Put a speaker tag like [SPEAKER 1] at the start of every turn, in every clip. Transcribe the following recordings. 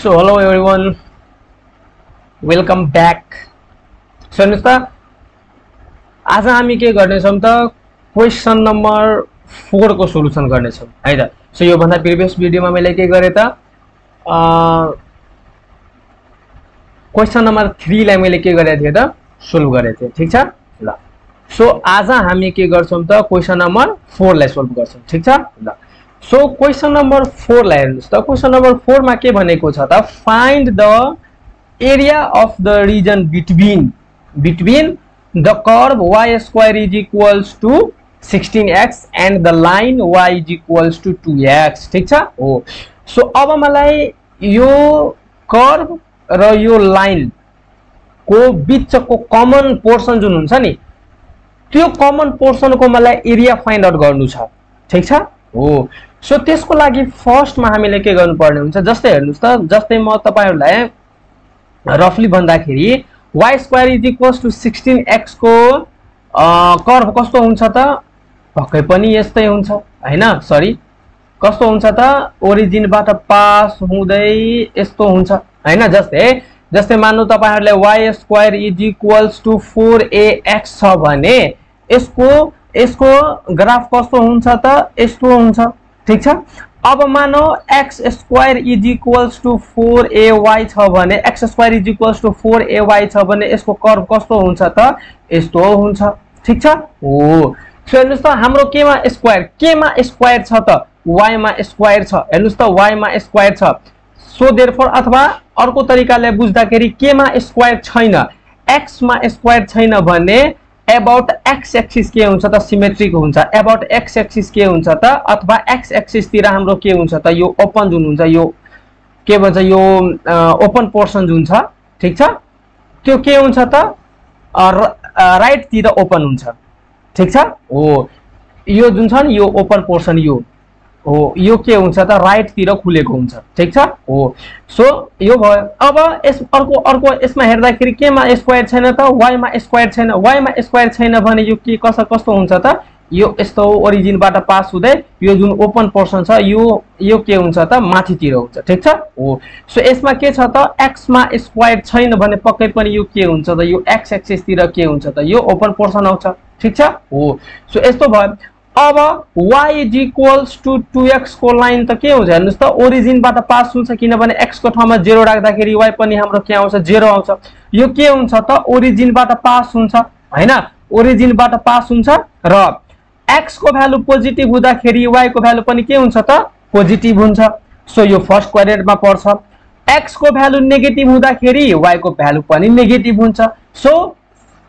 [SPEAKER 1] So hello everyone, back. So त आज हामी के गर्नेछौँ त क्वेसन नम्बर फोरको सोल्युसन गर्नेछौँ है त? सो योभन्दा प्रिभियस भिडियोमा मैले के गरेँ त क्वेसन नम्बर थ्रीलाई मैले के गरेको थिएँ त सोल्भ गरेको थिएँ सो आज हामी के गर्छौँ त क्वेसन नम्बर फोरलाई सोल्भ गर्छौँ सो क्वेसन नम्बर फोरलाई हेर्नुहोस् त क्वेसन नम्बर फोरमा के भनेको छ त find the area of the region between between the curve y square is equals to sixteen x and the line y is equals to two x ठिक छ? हो। सो अब मलाई यो कर्भ र यो लाइनको बिचको कमन पोर्सन जुन हुन्छ नि त्यो कमन पोर्सनको मलाई एरिया फाइन्ड आउट गर्नु छ। ठिक छ? हो। सो त्यसको लागि फर्स्टमा हामीले के गर्नुपर्ने हुन्छ, जस्तै हेर्नुहोस् त, जस्तै म रफली भन्दाखेरि y square is equals to sixteen एक्सको curve कस्तो हुन्छ त? पक्कै पनि सरी कस्तो हुन्छ त? पास हुन्छ, होइन? जस्तै जस्तै तपाईँहरूले y square is equals to four a x छ भने, यसको यसको ग्राफ कस्तो हुन्छ। ठिक छ? अब मानौ x square is equals to four a y छ भने x square is equals to four a y छ भने यसको कर्भ कस्तो हुन्छ त? यस्तो हुन्छ। ठिक छ? हो। सो हेर्नुहोस् त हाम्रो केमा स्क्वायर केमा स्क्वायर छ त? वाइमा स्क्वायर छ। हेर्नुहोस् त वाइमा स्क्वायर छ। सो देयरफोर अथवा अर्को तरिकाले बुझ्दाखेरि केमा स्क्वायर छैन? एक्समा स्क्वायर छैन भने एबाउट एक्स एक्सिस के हुन्छ त सिमेट्रिक हुन्छ। एबाउट एक्स एक्सिस के हुन्छ त? अथवा एक्स एक्सिसतिर हाम्रो के हुन्छ त? यो ओपन जुन हुन्छ यो के भन्छ यो ओपन पोर्सन जुन छ ठिक छ? त्यो के हुन्छ त? राइटतिर ओपन हुन्छ। ठिक छ? हो यो जुन छ नि यो ओपन पोर्सन यो। हो यो के हुन्छ त? राइटतिर खुलेको हुन्छ। ठिक छ? हो। सो यो भयो। अब यस अर्को अर्को यसमा हेर्दाखेरि केमा स्क्वायर छैन त? वाइमा स्क्वायर छैन। वाइमा स्क्वायर छैन भने यो के कसो कस्तो हुन्छ त? यो यस्तो ओरिजिनबाट पास हुँदै यो जुन ओपन पोर्सन छ यो यो के हुन्छ त? माथितिर हुन्छ। ठिक छ? हो। सो यसमा के छ त? एक्समा स्क्वायर छैन भने पक्कै पनि यो के हुन्छ त? यो एक्स एक्सिसतिर के हुन्छ त? यो ओपन पोर्सन आउँछ। ठिक छ? हो। सो यस्तो भयो। अब y is equals to two एक्सको line त के हुन्छ हेर्नुहोस् त ओरिजिनबाट पास हुन्छ किनभने एक्सको ठाउँमा जेरो राख्दाखेरि y पनि हाम्रो के आउँछ जेरो आउँछ। यो के हुन्छ त ओरिजिनबाट पास हुन्छ होइन? ओरिजिनबाट पास हुन्छ र एक्सको भ्यालु पोजिटिभ हुँदाखेरि वाइको भ्यालु पनि के हुन्छ त पोजिटिभ हुन्छ। सो यो फर्स्ट क्वाड्रेन्टमा पर्छ। एक्सको भ्यालु नेगेटिभ हुँदाखेरि वाइको भ्यालु पनि नेगेटिभ हुन्छ। सो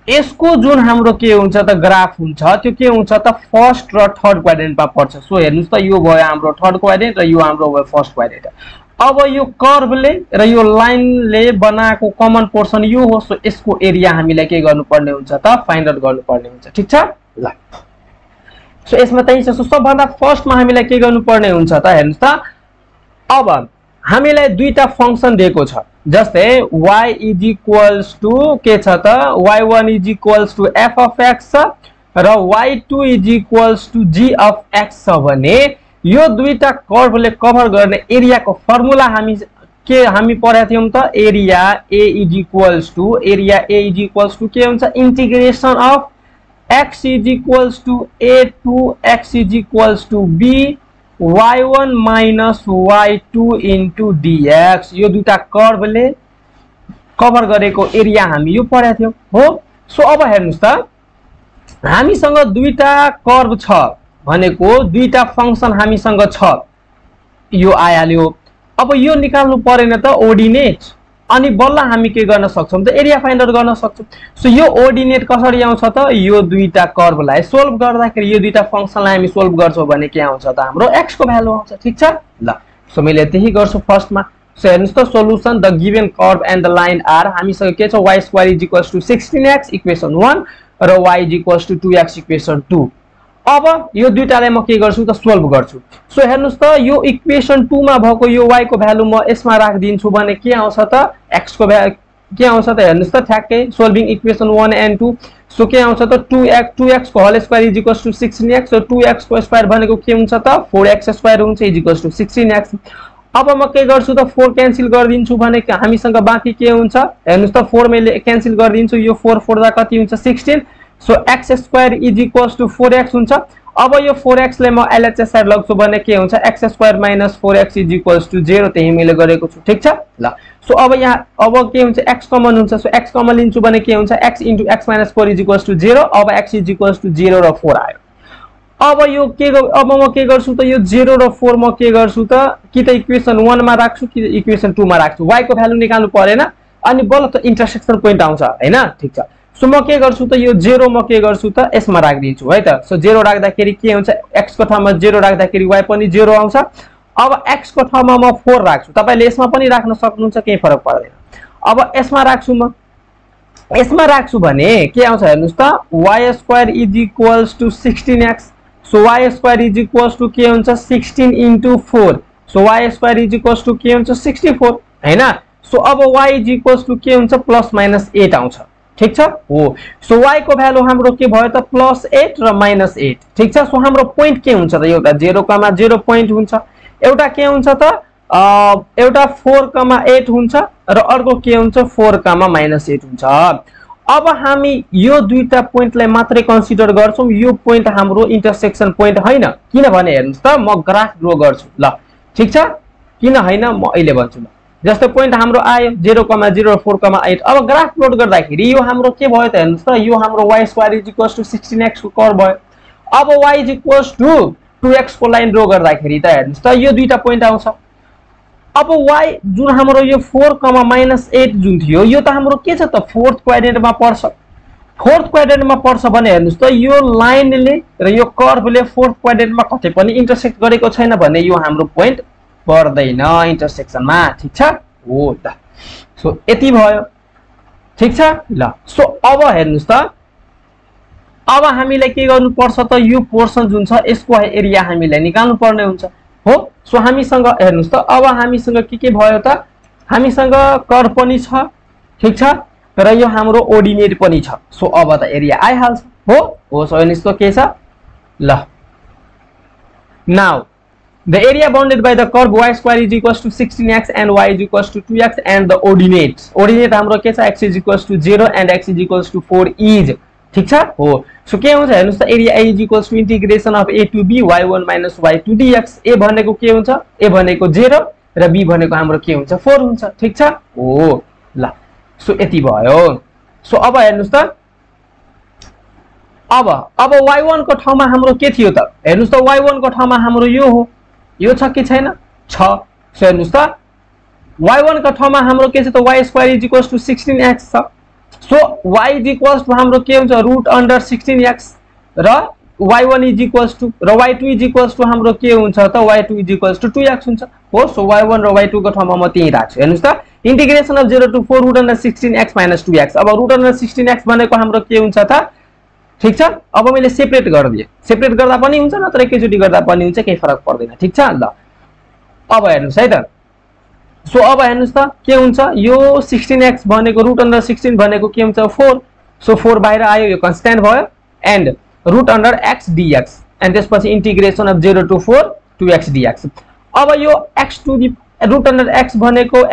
[SPEAKER 1] यसको जुन हाम्रो के हुन्छ त ग्राफ हुन्छ त्यो के हुन्छ त फर्स्ट र थर्ड क्वाड्रेन्टमा पर्छ। सो हेर्नुहोस् त यो भयो हाम्रो थर्ड क्वाड्रेन्ट र यो हाम्रो भयो फर्स्ट क्वाड्रेन्ट अब यो कर्भले र यो लाइनले बनाएको कमन पोर्सन यो हो सो यसको एरिया हामीलाई के गर्नुपर्ने हुन्छ त? फाइन्ड आउट गर्नुपर्ने हुन्छ। ठिक छ? ल। सो यसमा त्यही छ। सो सबभन्दा फर्स्टमा हामीलाई के गर्नुपर्ने हुन्छ त? हेर्नुहोस् त। अब हामीलाई दुईवटा फङ्सन दिएको छ। जस्तै y इज इक्वल्स टु के छ त? Y one is equals to f of x छ र y two is equals to g of x छ भने यो दुईवटा कर्भले कभर गर्ने एरियाको फर्मुला हामी के हामी पढाएको थियौँ त? Area a is equals to area a is equals to के हुन्छ? Integration of x is equals to a to x is equals to b y one minus y two into dx यो दुइटा कर्भले कभर गरेको area हामी यो पढाएको थियौँ हो? सो अब हेर्नुहोस् त। हामीसँग दुईवटा कर्भ छ भनेको दुईवटा फङ्सन हामीसँग छ। यो आइहाल्यो। अब यो निकाल्नु परेन त ओर्डिनेट अनि बल्ल हामी के गर्न सक्छौँ? त एरिया फाइन्ड आउट गर्न सक्छौँ। सो यो ओर्डिनेट कसरी आउँछ त? यो दुईवटा कर्भलाई सोल्भ गर्दाखेरि यो दुईवटा फङ्सनलाई हामी सोल्भ गर्छौँ भने के आउँछ त? हाम्रो एक्सको भ्यालु आउँछ ठिक छ? ल सो मैले त्यही गर्छु फर्स्टमा सो हेर्नुहोस् त solution the given curve and the line are हामीसँग के छ? Y square is equals to sixteen x equation one र y is equals to two x equation two अब यो दुइटालाई म के गर्छु त सोल्भ गर्छु। सो हेर्नुहोस् त यो इक्वेसन टूमा भएको यो वाइको भ्यालु म यसमा राखिदिन्छु भने के आउँछ त एक्सको भ्या के आउँछ त हेर्नुहोस् त ठ्याक्कै solving equation one and two so के आउँछ त two x two एक्सको whole square is equals to sixteen x two एक्सको square भनेको के हुन्छ त फोर एक्स स्क्वायर हुन्छ is equals to sixteen x अब म के गर्छु त फोर क्यान्सल गरिदिन्छु भने हामीसँग बाँकी के हुन्छ हेर्नुहोस् त फोर मैले क्यान्सल गरिदिन्छु यो फोर फोर्दा कति हुन्छ sixteen so x square is equals to four x हुन्छ। अब यो फोर एक्सलाई म एलएचएस साइड लग्छु भने के हुन्छ? X square minus four x is equals to zero त्यही मैले गरेको छु। ठिक छ? ल। सो अब यहाँ अब के हुन्छ? एक्स कमन हुन्छ। सो एक्स कमन लिन्छु भने के हुन्छ? X into x minus four is equals to zero अब x is equals to zero र फोर आयो। अब यो के अब म के गर्छु त? यो जेरो र फोर म के गर्छु त? कि त इक्वेसन वानमा राख्छु कि इक्वेसन टूमा राख्छु? वाइको भ्यालु निकाल्नु परेन। अनि बल्ल त इन्टरसेक्सन पोइन्ट आउँछ होइन? ठिक छ। सो म के गर्छु त यो जेरो म के गर्छु त यसमा राखिदिन्छु है त? सो जेरो राख्दाखेरि के हुन्छ? एक्सको ठाउँमा जेरो राख्दाखेरि वाइ पनि जेरो आउँछ। अब एक्सको ठाउँमा म फोर राख्छु। तपाईँले यसमा पनि राख्न सक्नुहुन्छ केही फरक पर्दैन। अब यसमा राख्छु म। यसमा राख्छु भने के आउँछ हेर्नुहोस् त y square is equals to sixteen x so y square is equals to के हुन्छ? Sixteen into four so y square is equals to के हुन्छ? सिक्सटी फोर होइन? सो अब वाइ इज इक्वल्स टु के हुन्छ? प्लस माइनस एट आउँछ। ठिक छ? हो। सो वाइको भ्यालु हाम्रो के भयो त? प्लस एट र माइनस एट ठिक छ? सो हाम्रो पोइन्ट के हुन्छ त? एउटा जेरो कमा जेरो पोइन्ट हुन्छ। एउटा के हुन्छ त? एउटा फोर कमा एट हुन्छ र अर्को के हुन्छ? फोर कमा माइनस एट हुन्छ। अब हामी यो दुईवटा पोइन्टलाई मात्रै कन्सिडर गर्छौँ। यो पोइन्ट हाम्रो इन्टरसेक्सन पोइन्ट होइन। किनभने हेर्नुहोस् त म ग्राफ ड्रो गर्छु। ल ठिक छ? किन होइन? म अहिले भन्छु ल। जस्तो पोइन्ट हाम्रो आयो zero comma zero four comma eight अब ग्राफ प्लोट गर्दाखेरि यो हाम्रो के भयो त हेर्नुहोस् त यो हाम्रो y square is equals to sixteen एक्सको कर भयो। अब y is equals to two एक्सको line draw गर्दाखेरि त हेर्नुहोस् त यो दुईवटा पोइन्ट आउँछ। अब वाइ जुन हाम्रो यो फोर कमा माइनस एट जुन थियो यो त हाम्रो के छ त फोर्थ क्वाड्रेन्टमा पर्छ। फोर्थ क्वाड्रेन्टमा पर्छ भने हेर्नुहोस् त यो लाइनले र यो कर्भले फोर्थ क्वाड्रेन्टमा कतै पनि इन्टरसेक्ट गरेको छैन भने यो हाम्रो पोइन्ट पर्दैन इन्टरसेक्सनमा ठिक छ? हो त सो यति भयो। ठिक छ? ल। सो अब हेर्नुहोस् त। अब हामीलाई के गर्नुपर्छ त? यो पोर्सन जुन छ यसको एरिया हामीलाई निकाल्नु पर्ने हुन्छ। हो? सो हामीसँग हेर्नुहोस् त। अब हामीसँग के के भयो त? हामीसँग कर पनि छ। ठिक छ? र यो हाम्रो ओर्डिनेट पनि छ। सो अब त एरिया आइहाल्छ। हो? हो सो हेर्नुहोस् के छ? ल। Now The area bounded by the curve y square is equals to 16x and y is equals to 2x and the ordinates. Ordinate हाम्रो के छ? X is equals to 0 and x is equals to 4 is. ठिक छ? हो। So के हुन्छ? हेर्नुहोस् त area a is equals to integration of a to b y one minus y two dx a भनेको के हुन्छ? ए भनेको जेरो र बी भनेको हाम्रो के हुन्छ? फोर हुन्छ। ठिक छ? हो। ल। सो यति भयो। सो अब हेर्नुहोस् त। अब अब वाइ वानको ठाउँमा हाम्रो के थियो त? हेर्नुहोस् त वाइ वानको ठाउँमा हाम्रो यो हो। यो छ कि छैन? छ। सो हेर्नुहोस् त। वाइ वानको ठाउँमा हाम्रो के छ त? Y square is equals to sixteen x छ। So y is equals to हाम्रो के हुन्छ? रुट अन्डर सिक्सटिन एक्स र y one is equals to र y two is equals to हाम्रो के हुन्छ त? Y two is equals to two x हुन्छ। हो? सो वाइ वान र वाइ टूको ठाउँमा म त्यहीँ राख्छु। हेर्नुहोस् त। Integration of zero to four root under sixteen x minus two x अब रुट अन्डर सिक्सटिन एक्स भनेको हाम्रो के हुन्छ त? ठिक छ? अब मैले सेपरेट गरिदिएँ। सेपरेट गर्दा पनि हुन्छ नत्र फरक पर्दैन। ठिक छ? ल। अब हेर्नुहोस्, है त। सो अब त, के हुन्छ? यो सिक्सटिन एक्स भनेको रुट अन्डर सिक्सटिन के फोर सो फोर बाहिर आयो, यो कन्सट्यान्ट भयो। And root under x dx and त्यसपछि integration of zero to four two x dx अब यो x to the root under x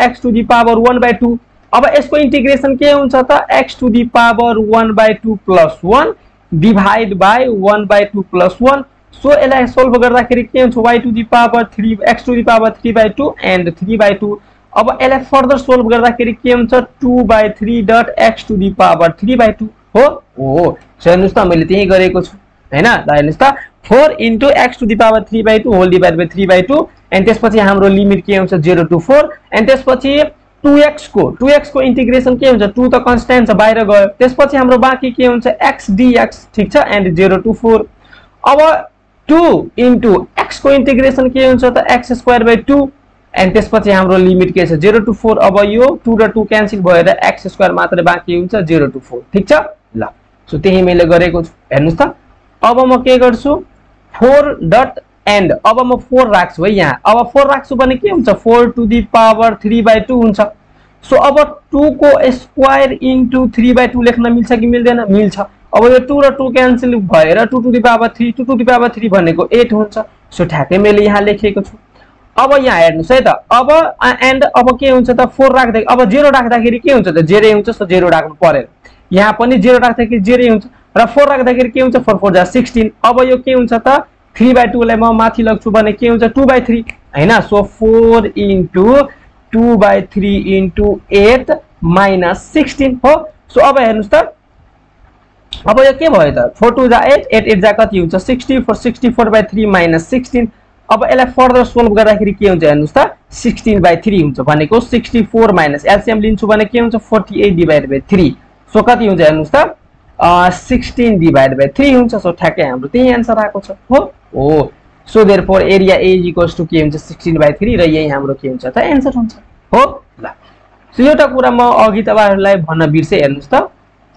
[SPEAKER 1] x to the power one by two अब यसको integration के हुन्छ त? X to the power one by two plus one divide by one by two plus one so यसलाई solve गर्दाखेरि के हुन्छ? Y to the power three x to the power three by two and three by two अब यसलाई further solve गर्दाखेरि के हुन्छ? Two by three dot x to the power three by two हो? हो सो हेर्नुहोस् त मैले त्यही गरेको छु। होइन? हेर्नुहोस् त। Four into x to the power three by two whole divide by three by two and त्यसपछि हाम्रो लिमिट के हुन्छ? जेरो टु फोर एन्ड त्यसपछि टु एक्सको टु एक्सको इन्टिग्रेसन के हुन्छ? टु त कन्सटेन्ट छ बाहिर गयो। त्यसपछि हाम्रो बाँकी के हुन्छ? एक्स डिएक्स ठिक छ? एन्ड जेरो टु फोर अब टु इन्टु एक्सको इन्टिग्रेसन के हुन्छ त? X square by two and त्यसपछि हाम्रो लिमिट के छ? जेरो टु फोर अब यो टु र टू क्यान्सल भएर एक्स स्क्वायर मात्रै बाँकी हुन्छ जेरो टु फोर ठिक छ? ल सो त्यही मैले गरेको छु। हेर्नुहोस् त। अब म के गर्छु? फोर डट एन्ड अब म फोर राख्छु है यहाँ। अब फोर राख्छु भने के हुन्छ? Four to the power three by two हुन्छ। सो अब टूको square into three by two लेख्न मिल्छ कि मिल्दैन? मिल्छ। अब यो टू र टू क्यान्सल भएर two to the power three two to the power three भनेको एट हुन्छ। सो ठ्याक्कै मैले यहाँ लेखेको छु। अब यहाँ हेर्नुहोस् है त। अब एन्ड अब के हुन्छ त? फोर राख्दा अब जेरो राख्दाखेरि के हुन्छ त? जेरै हुन्छ सो जेरो राख्नु परेन यहाँ पनि जेरो राख्दाखेरि जेरै हुन्छ। र फोर राख्दाखेरि के हुन्छ? फोर फोर जा सिक्सटिन अब यो के हुन्छ त? थ्री बाई टूलाई म माथि लग्छु भने के हुन्छ? Two by three. होइन? So four into two by three into eight minus sixteen हो। सो अब हेर्नुहोस् त। अब यो के भयो त? फोर टू जा एट एट एट जा कति हुन्छ? Sixty four sixty four by three minus sixteen अब यसलाई फर्दर सोल्भ गर्दाखेरि के हुन्छ हेर्नुहोस् त? सिक्सटिन बाई थ्री हुन्छ भनेको सिक्सटी फोर माइनस एलसिएम लिन्छु भने के हुन्छ? Forty eight divide by three so कति हुन्छ हेर्नुहोस् त? सिक्सटिन डिभाइड बाई थ्री हुन्छ। सो ठ्याक्कै हाम्रो त्यही एन्सर आएको छ। हो? हो। So therefore area is equals to के हुन्छ सिक्सटिन बाई थ्री र यही हाम्रो के हुन्छ। त एन्सर हुन्छ। हो। ल। सो एउटा कुरा म अघि तपाईँहरूलाई भन्न बिर्सेँ हेर्नुहोस् त।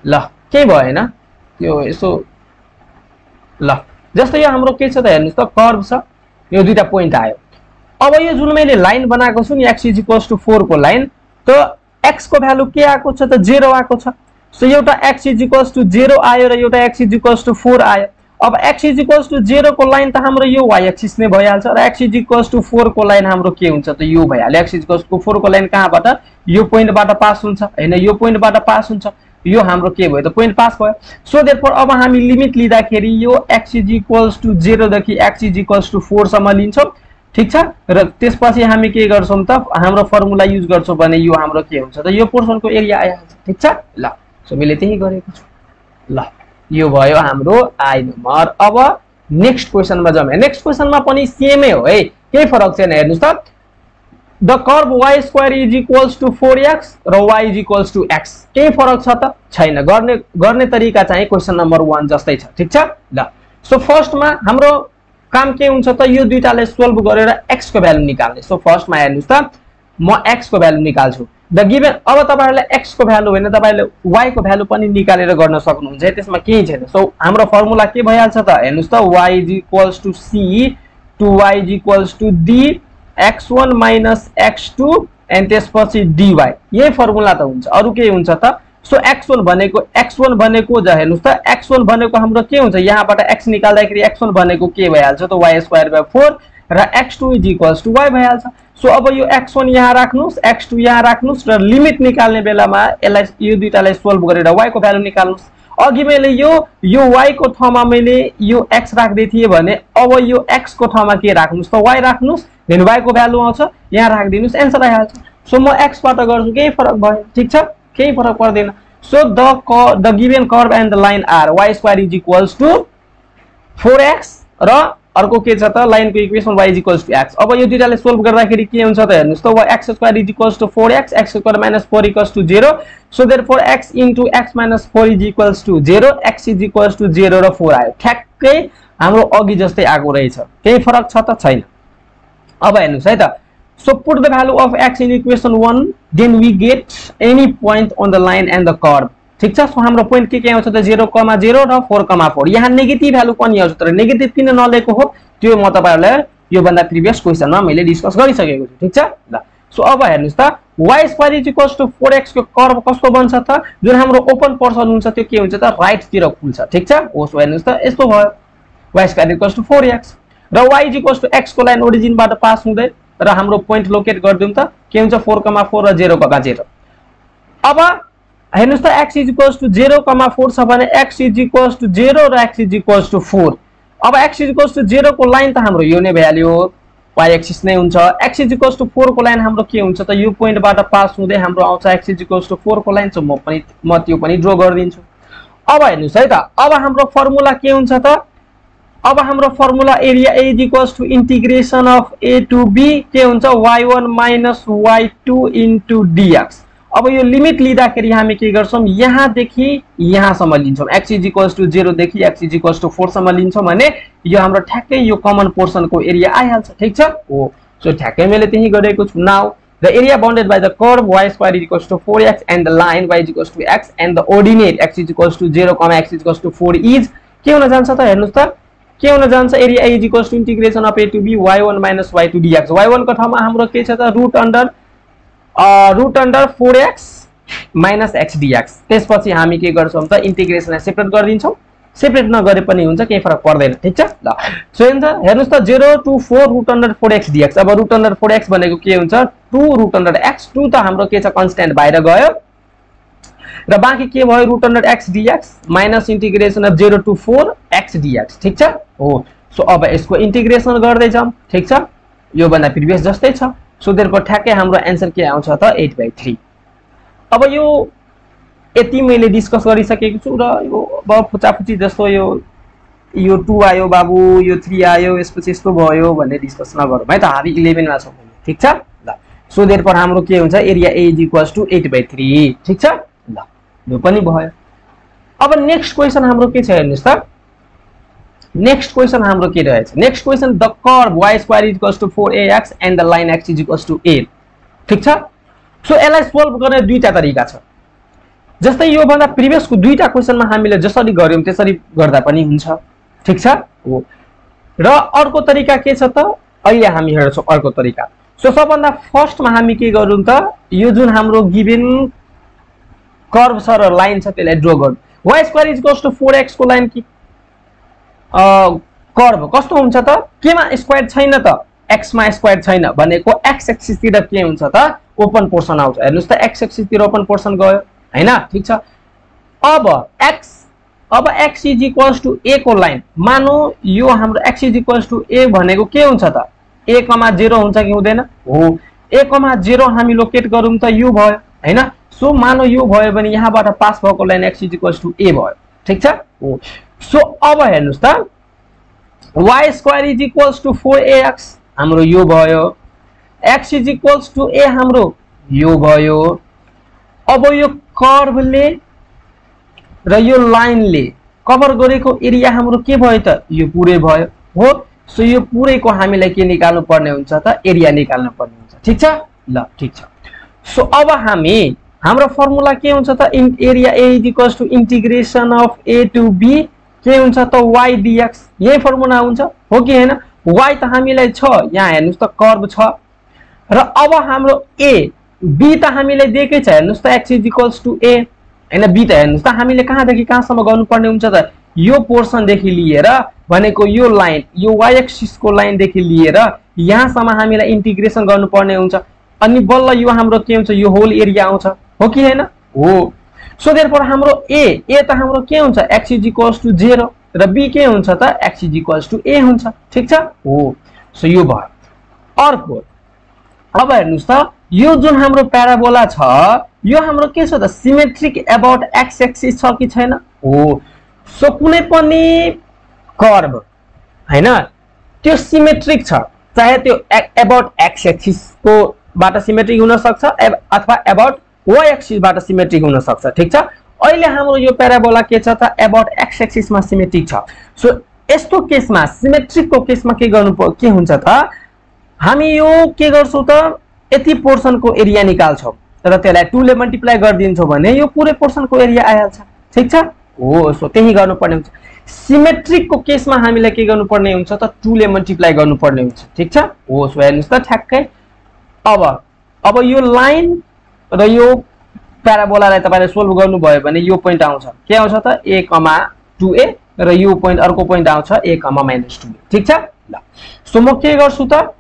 [SPEAKER 1] ल। केही भएन। त्यो यसो ल। जस्तै यो हाम्रो के छ त हेर्नुहोस् त कर्भ छ। यो दुईवटा पोइन्ट आयो। अब यो जुन मैले लाइन बनाएको छु नि एक्स इज इक्वल्स टु फोरको लाइन त एक्सको भ्यालु के आएको छ त जेरो आएको छ। सो एउटा x is equals to zero आयो र एउटा x is equals to four आयो। अब एक्स इज इक्वल्स टु जेरोको लाइन त हाम्रो यो वाइ एक्सिस नै भइहाल्छ र एक्स इज इक्वल्स टु फोरको लाइन हाम्रो के हुन्छ त यो भइहाल्यो। एक्स इज टु फोरको लाइन कहाँबाट? यो पोइन्टबाट पास हुन्छ। होइन यो पोइन्टबाट पास हुन्छ। यो हाम्रो के भयो त? पोइन्ट पास भयो। सो देयरफोर अब हामी लिमिट लिँदाखेरि यो एक्स इज इक्वल्स टु जेरोदेखि एक्स इज इक्वल्स टु फोरसम्म लिन्छौँ। ठिक छ? र त्यसपछि हामी के गर्छौँ त? हाम्रो फर्मुला युज गर्छौँ भने यो हाम्रो के हुन्छ त? यो पोर्सनको एरिया आइहाल्छ। ठिक छ? ल। सो मैले त्यही गरेको छु। ल। यो भयो हाम्रो आई नम्बर। अब नेक्स्ट क्वेसनमा जाउँ। नेक्स्ट क्वेसनमा पनि सेमै हो है। केही फरक छैन हेर्नुहोस् त। The curve y square is equals to four x र y is equals to x केही फरक छ त? छैन। गर्ने गर्ने तरिका चाहिँ क्वेसन नम्बर वान जस्तै छ। ठिक छ? ल। सो फर्स्टमा हाम्रो काम के हुन्छ त? यो दुइटालाई सोल्भ गरेर एक्सको भ्यालु निकाल्ने। सो फर्स्टमा हेर्नुहोस् त। म एक्सको भ्यालु निकाल्छु। द गिभेन, अब तपाईँहरूलाई एक्सको भ्यालु होइन, तपाईँले वाइको भ्यालु पनि निकालेर गर्न सक्नुहुन्छ। त्यसमा केही छैन। सो हाम्रो फर्मुला के भइहाल्छ त? त y is equals to c to y is equals to d x one minus x two and त्यसपछि डिवाई यही फर्मुला त हुन्छ। अरू के सो एक्स वान भनेको एक्स वान हेर्नुहोस् त एक्स वान के हुन्छ? यहाँबाट एक्स निकाल्दाखेरि एक्स वान के भइहाल्छ त? वाइ स्क्वायर बाई फोर र x two is equals to y भइहाल्छ। सो अब यो एक्स वान यहाँ राख्नुहोस् एक्स टू यहाँ राख्नुहोस् र लिमिट निकाल्ने बेलामा यसलाई यो दुइटालाई सोल्भ गरेर वाइको भ्यालु निकाल्नुहोस्। अघि मैले यो यो वाइको ठाउँमा मैले यो एक्स राख्दै थिएँ भने अब यो एक्सको ठाउँमा के राख्नुहोस् त वाइ राख्नुहोस् देन वाइको भ्यालु आउँछ यहाँ राखिदिनुहोस् एन्सर आइहाल्छ। सो म एक्सबाट गर्छु केही फरक भयो ठिक छ? केही फरक पर्दैन। सो द क the given curve and the line are y square is equals to four x र अर्को के छ त? लाइनको equation y is equals to x अब यो दुइटाले सोल्भ गर्दाखेरि के हुन्छ त? हेर्नुहोस् त x square is equals to four x x square minus four equals to zero so therefore x into x minus four is equals to zero x is equals to zero र four आयो। ठ्याक्कै हाम्रो अघि जस्तै आएको रहेछ। केही फरक छ त? छैन। अब हेर्नुहोस् है त। So put the value of x in equation one then we get any point on the line and the curve ठिक छ? सो हाम्रो पोइन्ट के के आउँछ त? जेरो कमा जेरो र फोर कमा फोर यहाँ नेगेटिभ भ्यालु पनि आउँछ तर नेगेटिभ किन नलिएको हो? त्यो म तपाईँहरूलाई योभन्दा प्रिभियस क्वेसनमा मैले डिस्कस गरिसकेको छु। ठिक छ? ल। सो अब हेर्नुहोस् त y square is to four एक्सको curve कस्तो बन्छ त? जुन हाम्रो ओपन पर्सन हुन्छ त्यो के हुन्छ त? राइटतिर खुल्छ। ठिक छ? होस् हेर्नुहोस् त यस्तो भयो। Y square equals to four x र वाइ इज इक्वल्स टु एक्सको लाइन ओरिजिनबाट पास हुँदै र हाम्रो पोइन्ट लोकेट गरिदिउँ त। के हुन्छ? फोर कमा फोर र जेरो कमा जेरो अब हेर्नुहोस् त x is equals to zero comma four छ भने x is equals to zero र x is equals to four अब एक्स इज इक्वल्स टु जेरोको लाइन त हाम्रो यो नै भइहाल्यो वाइ एक्सिस नै हुन्छ। एक्स इज इक्वल्स टु फोरको लाइन हाम्रो के हुन्छ त? यो पोइन्टबाट पास हुँदै हाम्रो आउँछ एक्स इज इक्वल्स टु फोरको लाइन चाहिँ म पनि म त्यो पनि ड्र गरिदिन्छु। अब हेर्नुहोस् है त अब हाम्रो फर्मुला के हुन्छ त? अब हाम्रो formula area a is equals to integration of a to b के हुन्छ? Y one minus y two into dx अब यो लिमिट लिँदाखेरि हामी के गर्छौँ? यहाँदेखि यहाँसम्म लिन्छौँ। एक्स इज इक्वल्स टु जेरोदेखि एक्स इज इक्वल्स टु फोरसम्म लिन्छौँ भने यो हाम्रो ठ्याक्कै यो कमन पोर्सनको एरिया आइहाल्छ। ठिक छ? हो। सो ठ्याक्कै मैले त्यही गरेको छु। Now the area bounded by the curve y square four x and the line y equals and the ordinate zero is के हुन जान्छ त हेर्नुहोस् त? के हुन जान्छ? Area of a to b one minus ठाउँमा हाम्रो के छ त? Root under root under four x minus x dx त्यसपछि हामी के गर्छौँ त इन्टिग्रेसनलाई सेपरेट गरिदिन्छौँ। सेपरेट नगरे पनि हुन्छ केही फरक पर्दैन ठिक छ? ल सो हुन्छ हेर्नुहोस् त zero to four root under four x dx अब रुट अन्डर फोर एक्स भनेको के हुन्छ? Two root under x two त हाम्रो के छ? कन्सटेन्ट बाहिर गयो। र बाँकी के भयो? Root under x dx minus integration of zero to four x dx ठिक छ? हो। सो अब यसको इन्टिग्रेसन गर्दै जाउँ ठिक छ? योभन्दा प्रिभियस जस्तै छ। सो ठ्याक्कै हाम्रो एन्सर के आउँछ त एट बाई थ्री अब यो यति मैले डिस्कस गरिसकेको छु र यो अब फुचाफुची जस्तो यो यो टू आयो बाबु यो थ्री आयो यसपछि यस्तो भयो भन्ने डिस्कस नगरौँ है त हामी इलेभेनमा छौँ। ठिक छ? ल सो हाम्रो के हुन्छ? Area a is equals to eight by three ठिक छ? ल यो पनि भयो। अब नेक्स्ट क्वेसन हाम्रो के छ हेर्नुहोस् त। नेक्स्ट क्वेसन हाम्रो के रहेछ next question the curve y square is equals to four x and the line x is equals to a ठिक छ? सो यसलाई सोल्भ गर्ने दुईवटा तरिका छ। जस्तै योभन्दा प्रिभियसको दुईवटा क्वेसनमा हामीले जसरी गऱ्यौँ त्यसरी गर्दा पनि हुन्छ। ठिक छ? हो। र अर्को तरिका के छ त? अहिले हामी हेर्छौँ अर्को तरिका। सो सबभन्दा फर्स्टमा हामी के गरौँ त? यो जुन हाम्रो गिभेन कर्भ छ र लाइन छ त्यसलाई ड्र गरौँ। वाइ स्क्वायर कस टु फोर एक्सको लाइन कि कर्भ कस्तो हुन्छ त? केमा स्क्वायर छैन त? एक्समा स्क्वायर छैन भनेको एक्स एक्सिसतिर के हुन्छ त? ओपन पोर्सन आउँछ। हेर्नुहोस् त एक्स एक्सिसतिर ओपन पोर्सन गयो होइन? ठिक छ? अब एक्स अब x is equals to a को लाइन मानौ यो हाम्रो x is equals to a भनेको के हुन्छ त? ए कमा जेरो हुन्छ कि हुँदैन? हो। ए कमा जेरो हामी लोकेट गरौँ त यो भयो होइन? सो मानौ यो भयो भने यहाँबाट पास भएको line x is equals to a भयो। ठिक छ? सो अब हेर्नुहोस् त। Y square is equals to four x हाम्रो यो भयो। X is equals to a हाम्रो यो भयो। अब यो कर्भले र यो लाइनले कभर गरेको एरिया हाम्रो के भयो त? यो पुरै भयो हो। सो यो पुरैको हामीलाई के निकाल्नु पर्ने हुन्छ त? एरिया निकाल्नु पर्ने हुन्छ। ठिक छ? ल ठिक छ। सो अब हामी हाम्रो फर्मुला के हुन्छ त? In area a is equals to integration of a to b के हुन्छ त? वाइ डिएक्स यही फर्मुला हुन्छ। हो कि होइन? वाइ त हामीलाई छ। यहाँ हेर्नुहोस् त कर्भ छ। र अब हाम्रो ए बी त हामीलाई दिएकै छ। हेर्नुहोस् त x is equals to a होइन बी त हेर्नुहोस् त हामीले कहाँदेखि कहाँसम्म गर्नुपर्ने हुन्छ त? यो पोर्सनदेखि लिएर भनेको यो लाइन यो वाइ एक्सिसको लाइनदेखि लिएर यहाँसम्म हामीलाई इन्टिग्रेसन गर्नुपर्ने हुन्छ। अनि बल्ल यो हाम्रो के हुन्छ? यो होल एरिया आउँछ। हो कि होइन? हो। सो देयर हाम्रो ए ए त हाम्रो के हुन्छ? एक्स इज टु जेरो र बी के हुन्छ त? एक्स इज टु ए हुन्छ ठिक छ? हो। सो यो भयो। अर्को अब हेर्नुहोस् त यो जुन हाम्रो प्याराबोला छ यो हाम्रो के छ त? सिमेट्रिक एबाउट एक्स एक्सिस छ कि छैन? हो। सो कुनै पनि कर्भ होइन? त्यो सिमेट्रिक छ चाहे त्यो एबाउट एक्स एक्सिसको बाट सिमेट्रिक हुनसक्छ अथवा एबाउट एक्सिसबाट सिमेट्रिक हुनसक्छ ठिक छ? अहिले हाम्रो यो प्याराबोला के छ त? एबाउट एक्स एक्सिसमा सिमेट्रिक छ। सो यस्तो केसमा सिमेट्रिकको केसमा के गर्नु के हुन्छ त? हामी यो के गर्छौँ त? यति पोर्सनको एरिया निकाल्छौँ। र त्यसलाई टूले मल्टिप्लाई गरिदिन्छौँ भने यो पुरै पोर्सनको एरिया आइहाल्छ। ठिक छ? हो सो त्यही गर्नुपर्ने हुन्छ। सिमेट्रिकको केसमा हामीलाई के गर्नुपर्ने हुन्छ त? टूले मल्टिप्लाई गर्नुपर्ने हुन्छ। ठिक छ? हो सो हेर्नुहोस् त ठ्याक्कै। अब अब यो लाइन र यो प्याराबोलालाई तपाईँले सोल्भ गर्नुभयो भने यो पोइन्ट आउँछ। के आउँछ त? ए कमा टु ए र यो पोइन्ट अर्को पोइन्ट आउँछ ए कमा माइनस टु ठिक छ? ल। सो म के गर्छु त?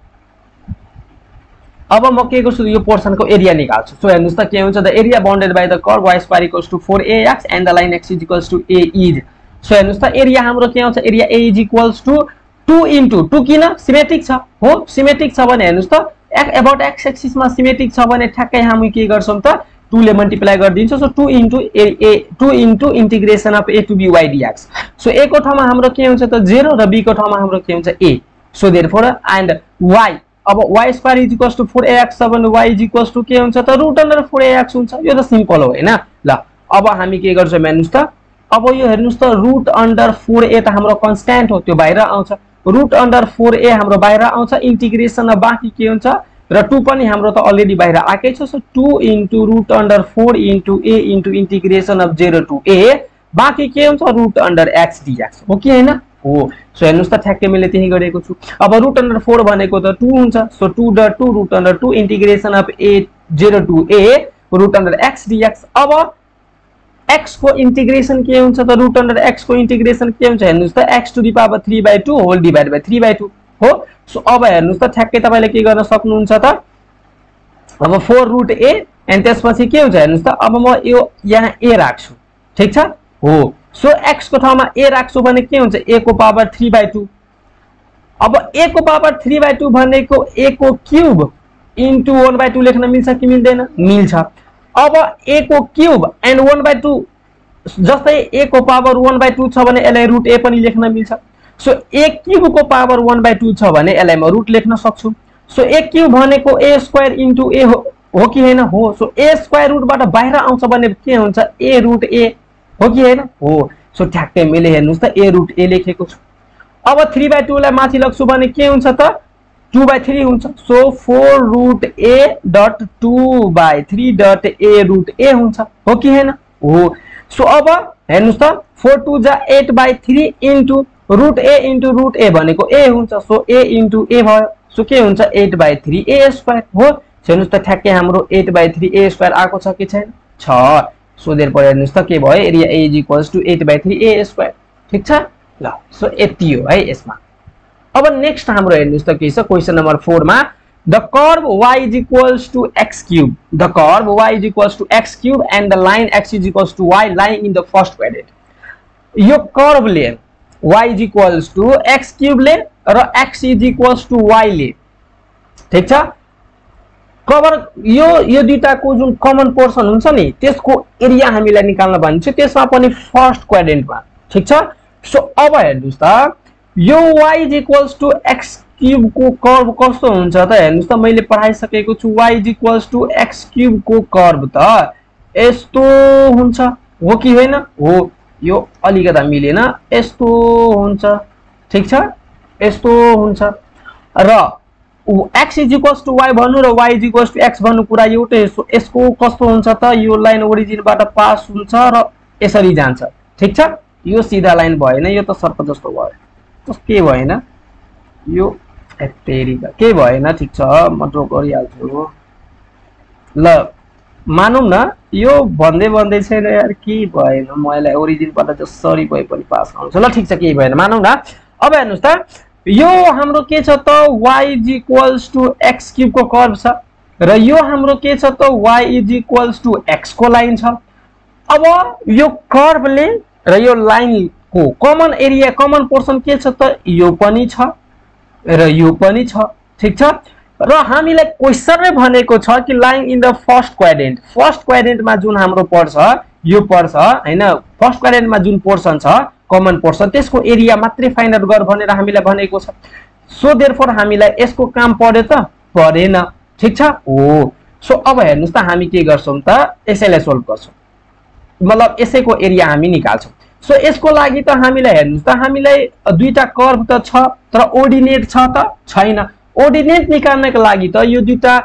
[SPEAKER 1] अब म के गर्छु? यो पोर्सनको एरिया निकाल्छु। सो हेर्नुहोस् त के हुन्छ? The area bounded by the curve y square equals to four a x and the line x is equals to a is so हेर्नुहोस् त एरिया हाम्रो के आउँछ? Area a is equals to two into two किन? Symmetric छ। हो? Symmetric छ भने हेर्नुहोस् त एबाउट एक्स एक्सिसमा सिमेट्रिक छ भने ठ्याक्कै हामी के गर्छौँ त टूले मल्टिप्लाई गरिदिन्छौँ। So two into a a two into integration of a to b y dx so a को ठाउँमा हाम्रो के हुन्छ त जेरो र बीको ठाउँमा हाम्रो के हुन्छ a so therefore and y अब y square is equals to four x छ भने वाइ इज इक्वल्स टु के हुन्छ त रुट अन्डर फोर एक्स हुन्छ। यो त सिम्पल हो होइन? ल अब हामी के गर्छौँ हेर्नुहोस् त। अब यो हेर्नुहोस् त रुट अन्डर फोर ए त हाम्रो कन्सट्यान्ट हो त्यो बाहिर आउँछ। रुट अन्डर फोर ए हाम्रो बाहिर आउँछ इन्टिग्रेसन बाँकी के हुन्छ? र टू पनि हाम्रो त अलरेडी बाहिर आएकै छ so two into root under four into a into integration of zero to a बाँकी के हुन्छ? रुट अन्डर एक्स डिएक्स हो कि होइन? हो। सो हेर्नुहोस् त ठ्याक्कै मैले त्यही गरेको छु। अब रुट अन्डर फोर भनेको त टू हुन्छ। सो टू ड two root under two integration of a zero to a root under x dx अब एक्सको इन्टिग्रेसन के हुन्छ त रुट अन्डर एक्सको इन्टिग्रेसन के हुन्छ हेर्नुहोस् त x to the power three by two whole divide by three by two हो? सो अब हेर्नुहोस् त ठ्याक्कै तपाईँले के गर्न सक्नुहुन्छ त? अब फोर रुट ए एन्ड त्यसपछि के हुन्छ? हेर्नुहोस् त अब म यो यहाँ ए राख्छु। ठिक छ? हो। सो एक्सको ठाउँमा ए राख्छु भने के हुन्छ? ए को पावर थ्री बाई टू अब ए को पावर थ्री बाई टू भनेको ए को cube into one by two लेख्न मिल्छ कि मिल्दैन? मिल्छ। अब ए को cube and one by two जस्तै ए को पावर वान बाई टू छ भने यसलाई रुट ए पनि लेख्न मिल्छ। सो ए क्युबको पावर वान बाई टू छ भने यसलाई म रुट लेख्न सक्छु। सो ए क्युब भनेको ए स्क्वायर इन्टु ए हो हो कि होइन? हो। सो ए स्क्वायर रुटबाट बाहिर आउँछ भने के हुन्छ? ए रुट ए हो कि होइन? हो। सो ठ्याक्कै मैले हेर्नुहोस् त ए रुट ए लेखेको छु। अब थ्री बाई टूलाई माथि लग्छु भने के हुन्छ त? टू बाई थ्री हुन्छ। So four root a dot two by three dot a root a हुन्छ। हो कि होइन? हो। सो अब हेर्नुहोस् त फोर टू जा eight by three into root a into root a भनेको ए हुन्छ। सो ए इन्टु ए भयो। सो के हुन्छ? Eight by three a square हो। हेर्नुहोस् त ठ्याक्कै हाम्रो eight by three a square आएको छ कि छैन? छ। सोधेर पऱ्यो हेर्नुहोस् त के भयो? Area is equals to eight by three a square ठिक छ? ल। सो यति हो है यसमा। अब नेक्स्ट हाम्रो हेर्नुहोस् त के छ क्वेसन नम्बर फोरमा the curve y is equals to x cube the curve y is equals to x cube and the line x is equals to y line in the first क्वेडेट यो कर्भले y is equals to x क्युबले र x is equals to ठिक छ? Cover यो यो दुइटाको जुन common portion हुन्छ नि त्यसको एरिया हामीलाई निकाल्न भनिन्छ त्यसमा पनि फर्स्ट क्वाड्रेन्टमा ठिक छ? सो अब हेर्नुहोस् त यो y is equals to x क्युबको curve कस्तो हुन्छ त? हेर्नुहोस् त मैले पढाइसकेको छु y is equals to x क्युबको curve त यस्तो हुन्छ। हो कि होइन? हो। यो अलिकता मिलेन। यस्तो हुन्छ। ठिक छ? यस्तो हुन्छ। र x is equals to y भन्नु र y is equals to x भन्नु कुरा एउटै यसको कस्तो हुन्छ त? यो लाइन ओरिजिनबाट पास हुन्छ र यसरी जान्छ। ठिक छ? यो सिधा लाइन भएन। यो त सर्प जस्तो भयो। के भएन? यो तेरिका केही भएन? ठिक छ म ड्र गरिहाल्छु। ल मानौँ न यो भन्दै भन्दै छैन यार के भएन? म यसलाई ओरिजिनबाट जसरी भए पनि पास आउँछ ल ठिक छ केही भएन। मानौँ न। अब हेर्नुहोस् त यो हाम्रो के छ त? Y is equals to x क्युबको curve छ। र यो हाम्रो के छ त? वाइ इज इक्वल्स टु एक्सको लाइन छ। अब यो कर्भले र यो लाइनको कमन एरिया कमन पोर्सन के छ त यो पनि छ र यो पनि छ ठिक छ? र हामीलाई क्वेसनमै भनेको छ कि line in the first quadrant first क्वाड्रेन्टमा जुन हाम्रो पर्छ यो पर्छ होइन? फर्स्ट क्वाड्रेन्टमा जुन पोर्सन छ कमन पोर्सन त्यसको एरिया मात्रै फाइन्ड आउट गर भनेर हामीलाई भनेको छ। सो देयर फर हामीलाई यसको काम पर्यो त? परेन। ठिक छ? हो। सो अब हेर्नुहोस् त हामी के गर्छौँ त? यसैलाई सोल्भ गर्छौँ। मतलब यसैको एरिया हामी निकाल्छौँ। सो यसको लागि त हामीलाई हेर्नुहोस् त हामीलाई दुईवटा कर्भ त छ तर ओर्डिनेट छ त छैन। ओर्डिनेट निकाल्नको लागि त यो दुईवटा